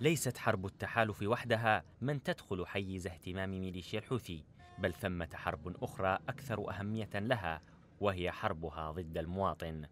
ليست حرب التحالف وحدها من تدخل حيز اهتمام ميليشيا الحوثي بل ثمة حرب أخرى أكثر أهمية لها وهي حربها ضد المواطن.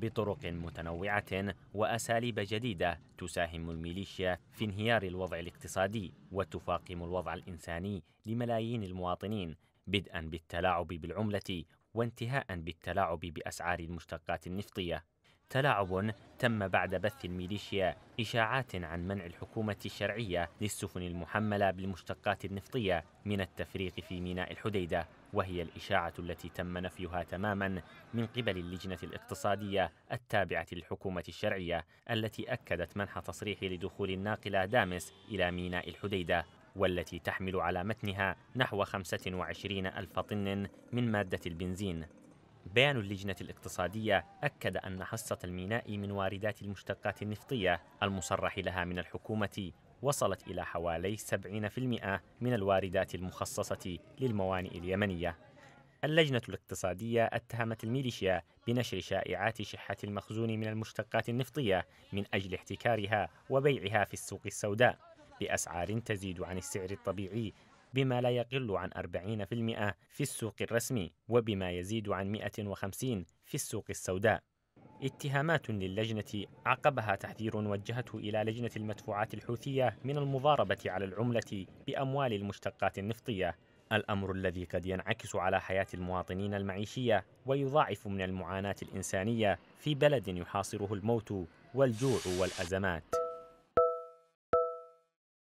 بطرق متنوعة وأساليب جديدة تساهم الميليشيا في انهيار الوضع الاقتصادي وتفاقم الوضع الإنساني لملايين المواطنين بدءا بالتلاعب بالعملة وانتهاء بالتلاعب بأسعار المشتقات النفطية. تلاعب تم بعد بث الميليشيا إشاعات عن منع الحكومة الشرعية للسفن المحملة بالمشتقات النفطية من التفريغ في ميناء الحديدة وهي الإشاعة التي تم نفيها تماما من قبل اللجنة الاقتصادية التابعة للحكومة الشرعية التي أكدت منح تصريح لدخول الناقلة دامس إلى ميناء الحديدة والتي تحمل على متنها نحو 25 ألف طن من مادة البنزين. بيان اللجنة الاقتصادية أكد أن حصة الميناء من واردات المشتقات النفطية المصرح لها من الحكومة وصلت إلى حوالي 70% من الواردات المخصصة للموانئ اليمنية. اللجنة الاقتصادية اتهمت الميليشيا بنشر شائعات شحة المخزون من المشتقات النفطية من أجل احتكارها وبيعها في السوق السوداء بأسعار تزيد عن السعر الطبيعي بما لا يقل عن 40% في السوق الرسمي وبما يزيد عن 150 في السوق السوداء. اتهامات للجنة عقبها تحذير وجهته إلى لجنة المدفوعات الحوثية من المضاربة على العملة بأموال المشتقات النفطية. الأمر الذي قد ينعكس على حياة المواطنين المعيشية ويضاعف من المعاناة الإنسانية في بلد يحاصره الموت والجوع والأزمات.